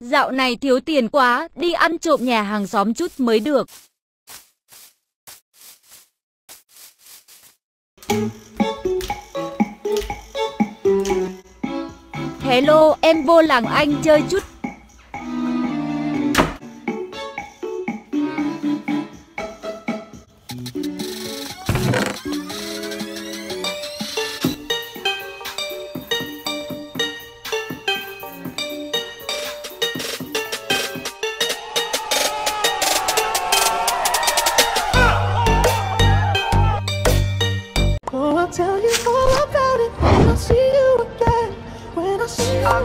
Dạo này thiếu tiền quá, đi ăn trộm nhà hàng xóm chút mới được. Hello, em vô làng anh chơi chút I'll tell you all about it when I see you again. When I see you again.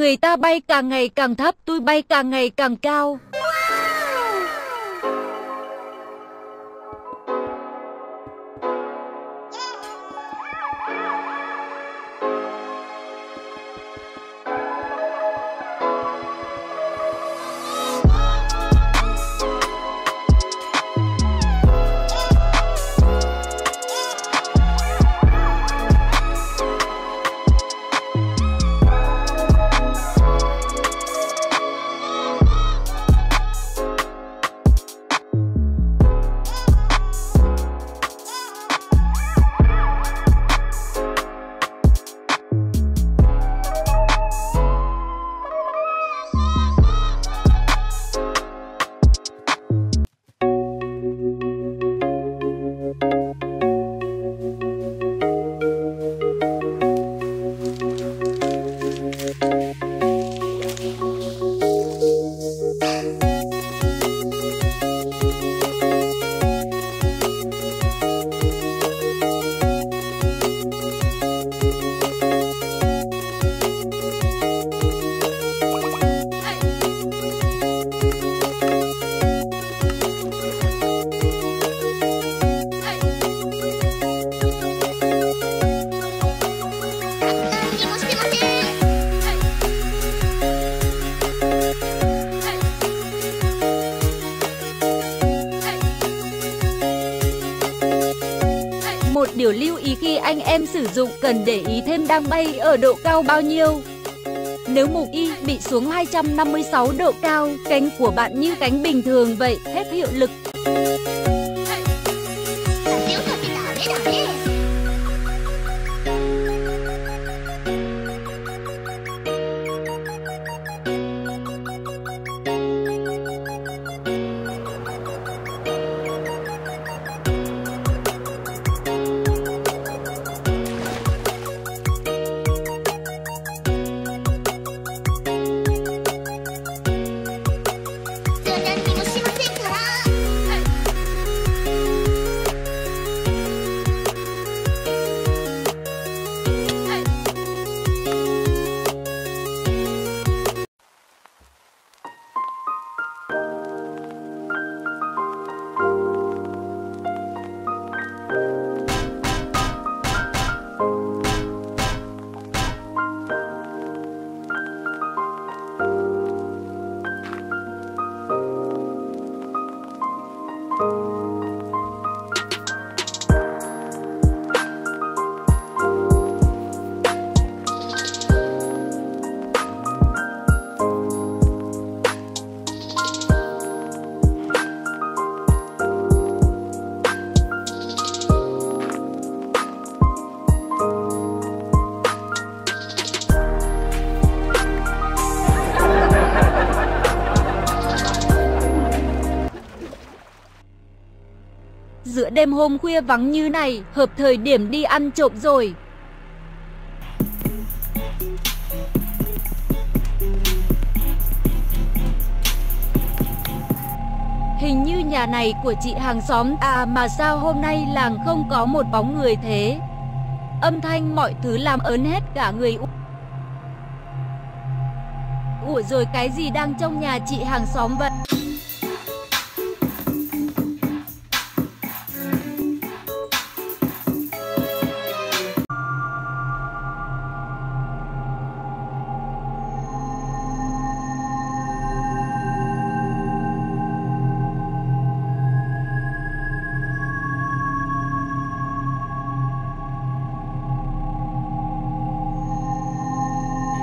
Người ta bay càng ngày càng thấp, tôi bay càng ngày càng cao. Một điều lưu ý khi anh em sử dụng cần để ý thêm đang bay ở độ cao bao nhiêu. Nếu mục Y bị xuống 256 độ cao, cánh của bạn như cánh bình thường vậy, hết hiệu lực. Đêm hôm khuya vắng như này, hợp thời điểm đi ăn trộm rồi. Hình như nhà này của chị hàng xóm à mà sao hôm nay làng không có một bóng người thế? Âm thanh mọi thứ làm ớn hết cả người Ủa rồi cái gì đang trong nhà chị hàng xóm vậy?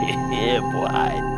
yeah, boy.